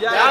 ಜೈ